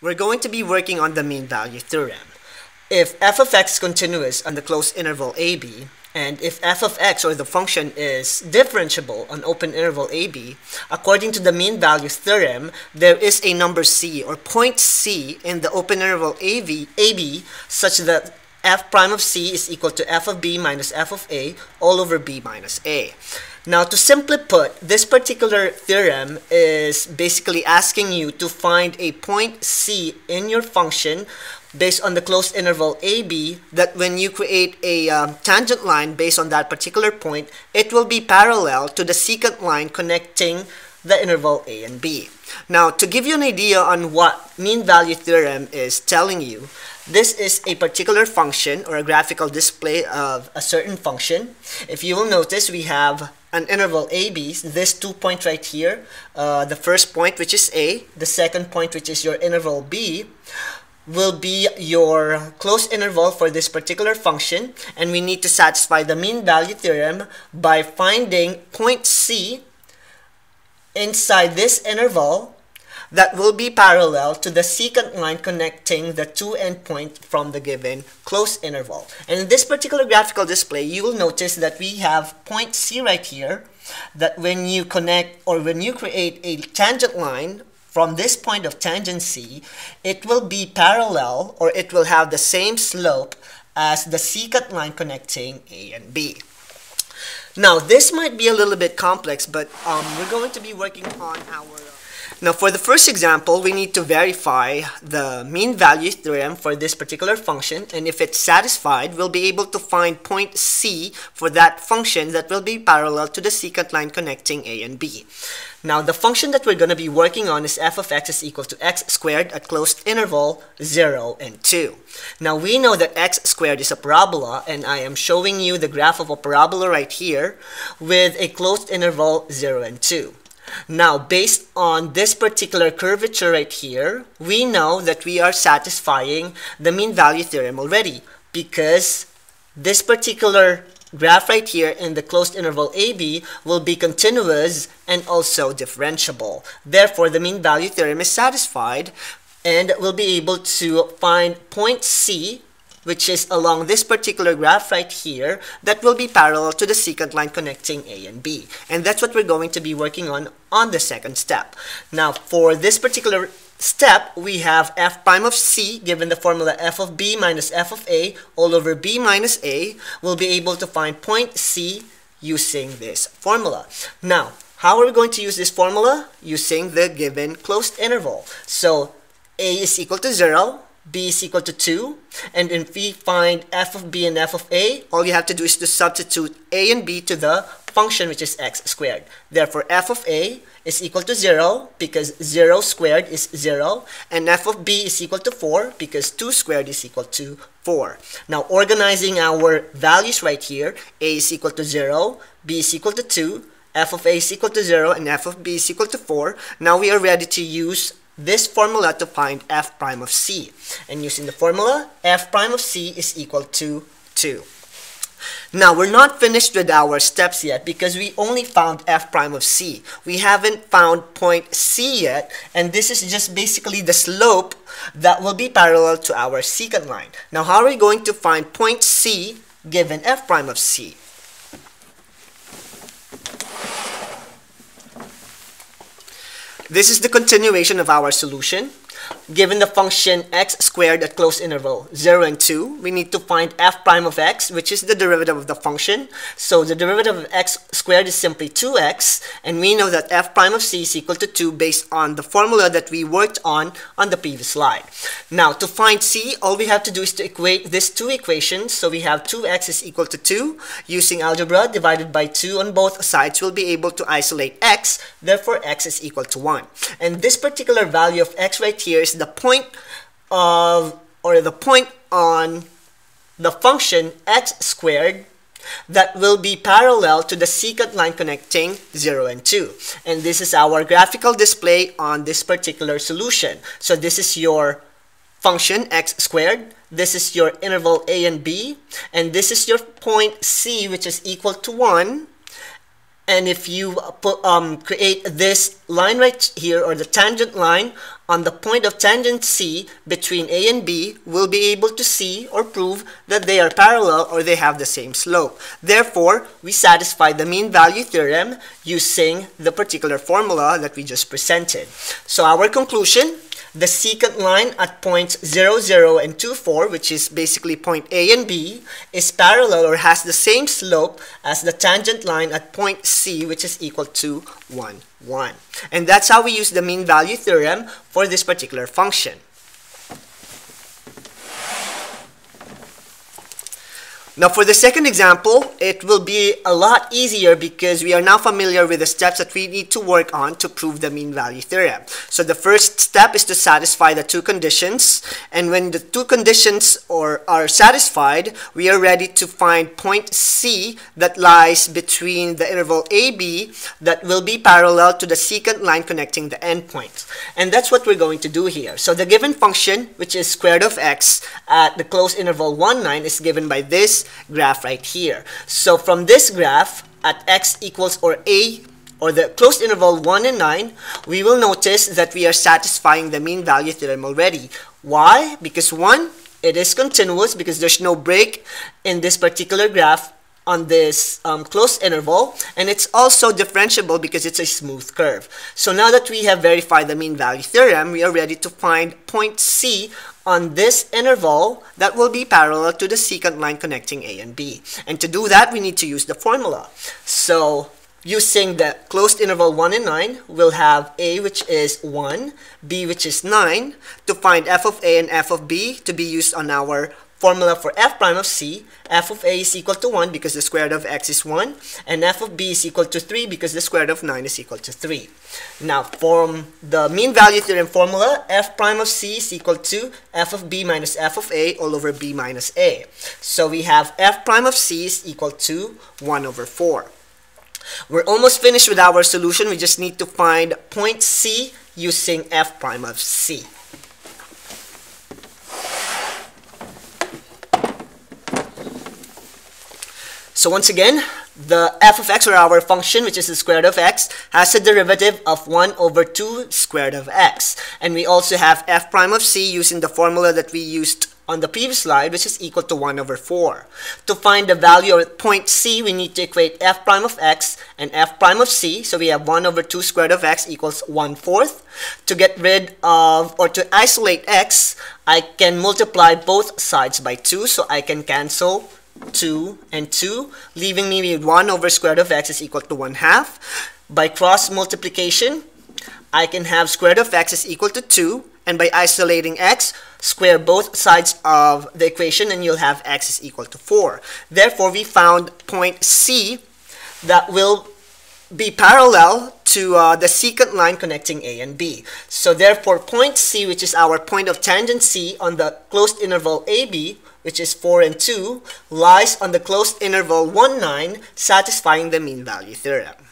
We're going to be working on the mean value theorem. If f of x is continuous on the closed interval ab, and if f of x or the function is differentiable on open interval ab, according to the mean value theorem, there is a number c or point c in the open interval ab, ab such that f prime of c is equal to f of b minus f of a all over b minus a. Now, to simply put, this particular theorem is basically asking you to find a point C in your function based on the closed interval AB that when you create a um, tangent line based on that particular point, it will be parallel to the secant line connecting the interval A and B. Now, to give you an idea on what mean value theorem is telling you, this is a particular function or a graphical display of a certain function. If you will notice, we have an interval AB, this two points right here, uh, the first point which is A, the second point which is your interval B, will be your closed interval for this particular function and we need to satisfy the mean value theorem by finding point C inside this interval that will be parallel to the secant line connecting the two endpoints from the given closed interval. And in this particular graphical display, you will notice that we have point C right here, that when you connect or when you create a tangent line from this point of tangent C, it will be parallel or it will have the same slope as the secant line connecting A and B. Now, this might be a little bit complex, but um, we're going to be working on our now for the first example, we need to verify the mean value theorem for this particular function and if it's satisfied, we'll be able to find point C for that function that will be parallel to the secant line connecting A and B. Now the function that we're going to be working on is f of x is equal to x squared at closed interval 0 and 2. Now we know that x squared is a parabola and I am showing you the graph of a parabola right here with a closed interval 0 and 2. Now, based on this particular curvature right here, we know that we are satisfying the mean value theorem already because this particular graph right here in the closed interval AB will be continuous and also differentiable. Therefore, the mean value theorem is satisfied and we'll be able to find point C which is along this particular graph right here that will be parallel to the secant line connecting A and B. And that's what we're going to be working on on the second step. Now, for this particular step, we have f prime of c, given the formula f of b minus f of a all over b minus a, we'll be able to find point c using this formula. Now, how are we going to use this formula? Using the given closed interval. So, a is equal to 0, b is equal to 2. And if we find f of b and f of a, all you have to do is to substitute a and b to the function which is x squared. Therefore, f of a is equal to 0 because 0 squared is 0. And f of b is equal to 4 because 2 squared is equal to 4. Now, organizing our values right here, a is equal to 0, b is equal to 2, f of a is equal to 0, and f of b is equal to 4. Now we are ready to use this formula to find f prime of c. And using the formula, f prime of c is equal to 2. Now, we're not finished with our steps yet because we only found f prime of c. We haven't found point c yet, and this is just basically the slope that will be parallel to our secant line. Now, how are we going to find point c given f prime of c? This is the continuation of our solution. Given the function x squared at closed interval 0 and 2, we need to find f prime of x, which is the derivative of the function. So the derivative of x squared is simply 2x, and we know that f prime of c is equal to 2 based on the formula that we worked on on the previous slide. Now, to find c, all we have to do is to equate these two equations. So we have 2x is equal to 2. Using algebra, divided by 2 on both sides, we'll be able to isolate x. Therefore, x is equal to 1. And this particular value of x right here is the point of, or the point on the function x squared that will be parallel to the secant line connecting 0 and 2. And this is our graphical display on this particular solution. So this is your function x squared, this is your interval a and b, and this is your point c which is equal to 1, And if you um, create this line right here, or the tangent line, on the point of tangent C between A and B, we'll be able to see or prove that they are parallel or they have the same slope. Therefore, we satisfy the mean value theorem using the particular formula that we just presented. So our conclusion, the secant line at points 0, 0, and 2, 4, which is basically point A and B, is parallel or has the same slope as the tangent line at point C, which is equal to 1, 1. And that's how we use the mean value theorem for this particular function. Now for the second example, it will be a lot easier because we are now familiar with the steps that we need to work on to prove the mean value theorem. So the first step is to satisfy the two conditions and when the two conditions or are satisfied, we are ready to find point C that lies between the interval AB that will be parallel to the secant line connecting the endpoints. And that's what we're going to do here. So the given function, which is square root of x at the closed interval 1, 9 is given by graph right here. So from this graph, at x equals or a or the closed interval 1 and 9, we will notice that we are satisfying the mean value theorem already. Why? Because 1, it is continuous because there's no break in this particular graph on this um, closed interval and it's also differentiable because it's a smooth curve. So now that we have verified the mean value theorem, we are ready to find point C on this interval that will be parallel to the secant line connecting A and B. And to do that, we need to use the formula. So using the closed interval 1 and 9, we'll have A which is 1, B which is 9, to find f of A and f of B to be used on our formula for f prime of c, f of a is equal to 1 because the square root of x is 1, and f of b is equal to 3 because the square root of 9 is equal to 3. Now, from the mean value theorem formula, f prime of c is equal to f of b minus f of a all over b minus a. So we have f prime of c is equal to 1 over 4. We're almost finished with our solution. We just need to find point c using f prime of c. So once again, the f of x or our function, which is the square root of x, has a derivative of 1 over 2 square root of x. And we also have f prime of c using the formula that we used on the previous slide, which is equal to 1 over 4. To find the value of point c, we need to equate f prime of x and f prime of c. So we have 1 over 2 square root of x equals 1 fourth. To get rid of, or to isolate x, I can multiply both sides by 2, so I can cancel 2 and 2, leaving me with 1 over square root of x is equal to 1 half. By cross multiplication, I can have square root of x is equal to 2, and by isolating x, square both sides of the equation and you'll have x is equal to 4. Therefore, we found point C that will be parallel to uh, the secant line connecting A and B. So therefore, point C, which is our point of tangent C on the closed interval AB, which is 4 and 2, lies on the closed interval 1, 9, satisfying the mean value theorem.